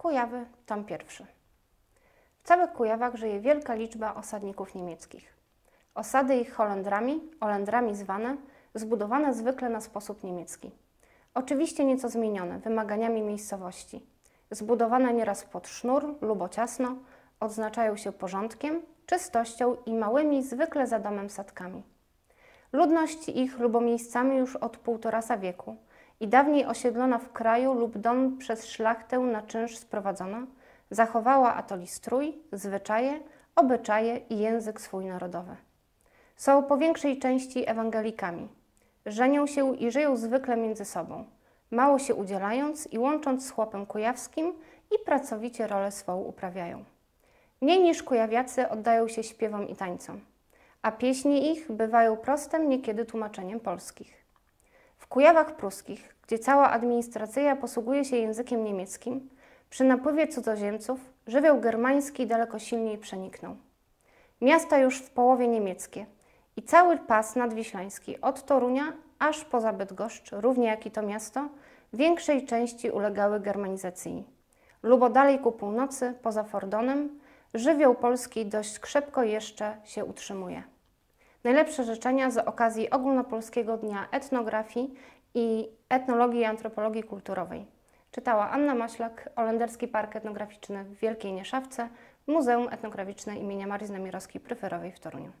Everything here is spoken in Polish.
Kujawy, tom pierwszy. W całych Kujawach żyje wielka liczba osadników niemieckich. Osady ich Holendrami, Olendrami zwane, zbudowane zwykle na sposób niemiecki. Oczywiście nieco zmienione wymaganiami miejscowości. Zbudowane nieraz pod sznur lub ciasno, odznaczają się porządkiem, czystością i małymi, zwykle za domem sadkami. Ludność ich lubo miejscami już od półtorasa wieku i dawniej osiedlona w kraju lub dom przez szlachtę na czynsz sprowadzona, zachowała atoli strój, zwyczaje, obyczaje i język swój narodowy. Są po większej części ewangelikami. Żenią się i żyją zwykle między sobą, mało się udzielając i łącząc z chłopem kujawskim i pracowicie rolę swą uprawiają. Mniej niż kujawiacy oddają się śpiewom i tańcom, a pieśni ich bywają prostym, niekiedy tłumaczeniem polskich. Kujawach pruskich, gdzie cała administracja posługuje się językiem niemieckim, przy napływie cudzoziemców żywioł germański daleko silniej przeniknął. Miasta już w połowie niemieckie i cały pas nadwiślański od Torunia aż poza Bydgoszcz, równie jak i to miasto, większej części ulegały germanizacji. Lubo dalej ku północy, poza Fordonem, żywioł polski dość krzepko jeszcze się utrzymuje. Najlepsze życzenia z okazji Ogólnopolskiego Dnia Etnografii i Etnologii i Antropologii Kulturowej. Czytała Anna Maślak, Olenderski Park Etnograficzny w Wielkiej Nieszawce, Muzeum Etnograficzne imienia Marii Znamirowskiej-Pryferowej w Toruniu.